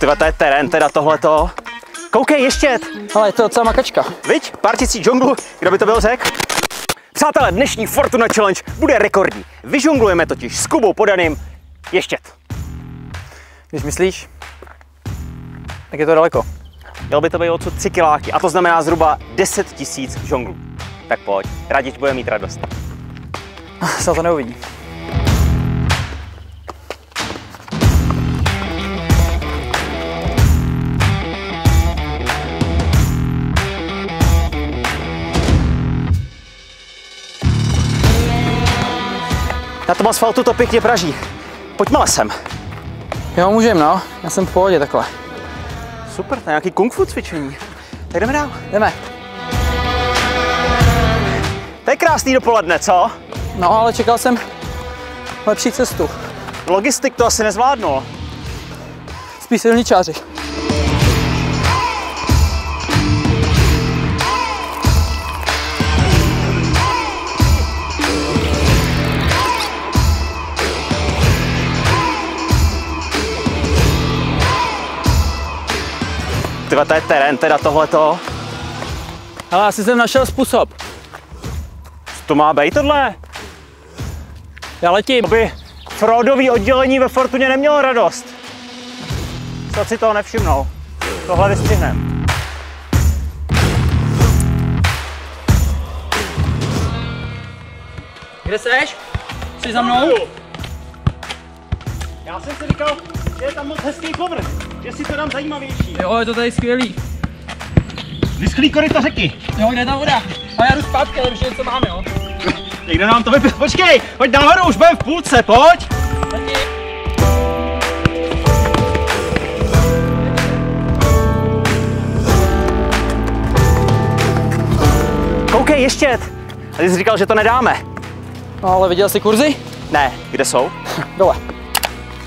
Tyhle, to je terén, teda tohleto. Koukej, ještě. Ale je to docela makačka. Viď? Pár tisíc džunglu, kdo by to byl řek? Přátelé, dnešní Fortuna Challenge bude rekordní. Vyžunglujeme totiž s Kubou podaným ještět. Když myslíš, tak je to daleko. Mělo by to být odsud 3 kiláky a to znamená zhruba 10 tisíc žonglů. Tak pojď, radič bude mít radost. Se to neuvidí. Na tom asfaltu to pěkně praží. Pojďme lesem. Jo, můžem, no. Já jsem v pohodě takhle. Super, to je nějaký kung fu cvičení. Tak jdeme dál. Jdeme. To je krásný dopoledne, co? No, ale čekal jsem lepší cestu. Logistik to asi nezvládnul. Spíš silničáři. Tyhle, to je terén, teda tohleto. Ale asi jsem našel způsob. To má být tohle? Já letím. Aby Frodový oddělení ve Fortuně nemělo radost. Co si toho nevšimnou? Tohle vystřihnem. Kde seš? Jsi za mnou? Já jsem si říkal, že je tam moc hezký povrch, že si to dám zajímavější. Jo, je to tady skvělý. Vyschlý koryto řeky. Jo, kde je ta voda? A já jdu zpátky, ale už něco máme, jo? Někdo nám to vypil. Počkej, pojď nahoru, už budeme v půlce, pojď. Koukej, ještě. A ty jsi říkal, že to nedáme. No, ale viděl jsi kurzy? Ne, kde jsou? Dole.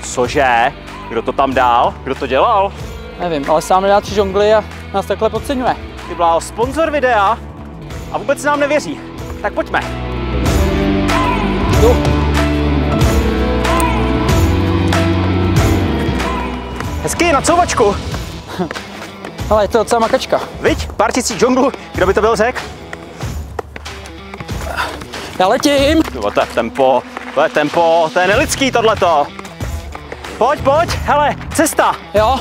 Cože? Kdo to tam dál? Kdo to dělal? Nevím, ale sám nedá tři žongly a nás takhle podceňuje. Ty bláho, sponzor videa a vůbec nám nevěří. Tak pojďme. Jdu. Hezky, na couvačku. Ale je to docela makačka. Viď? Pár tisíc džunglu, kdo by to byl řek? Já letím. Jo, to je tempo, to je tempo, to je nelidský tohleto. Pojď, pojď, hele, cesta. Jo,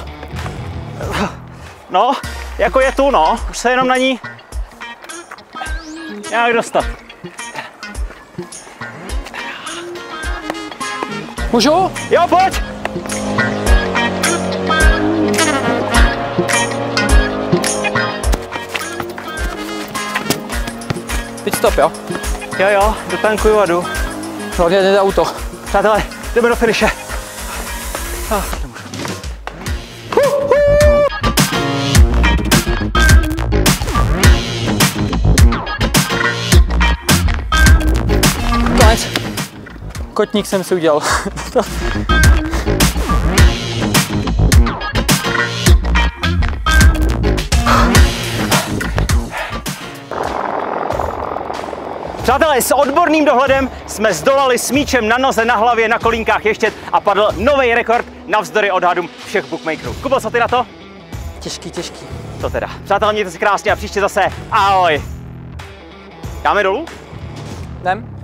No, jako je tu, no, už se jenom na ní nějak dostat. můžu? Jo, pojď! Teď stop, jo? Jo, jo, dotankuju a jdu. Hlavně jde auto. Přátelé, jdeme do finiše. Konec. Kotník jsem si udělal. Přátelé, s odborným dohledem jsme zdolali s míčem na noze, na hlavě, na kolínkách ještě a padl nový rekord navzdory odhadům všech bookmakerů. Kubo, co ty na to? těžký, těžký. To teda. Přátelé, mějte se krásně a příště zase ahoj. Dáme dolů? Jdem?